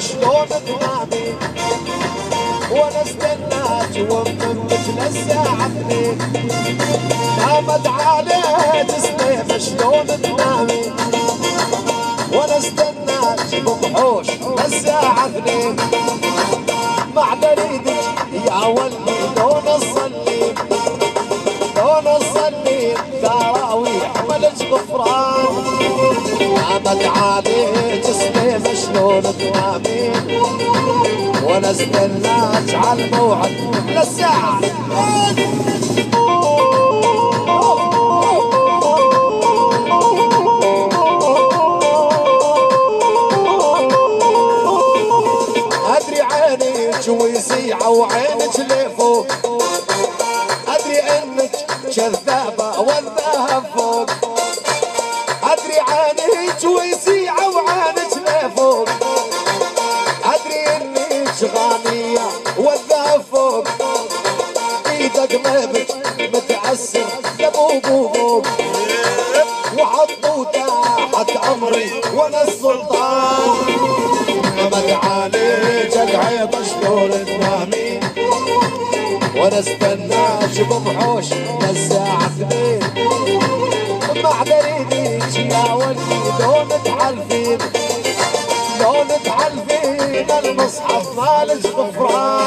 شلون تنامي وانا استناك ومنك للساعة اثنين نامت عليه جسمي شلون تنامي وانا استناك بمحوش للساعة اثنين مع بريدك يا ولي لون اصلي لون اصلي تراويح ملج غفران. نامت عليه جسمي مشلون تنامين وأنا على الموعد. للساعة ادري عينك ويسيعة وعينك لفوق ادري انك كذابة غانية والذهب فوق إيدك مبت متعسر. دبوب وبوب وحطوا تحت امري وأنا السلطان. محمد عليك العيط شلون تنامين وأنا استناك بمحوش للساعة اثنين مع بريدك يا ولدي لون تعلفين المصحف مالك غفران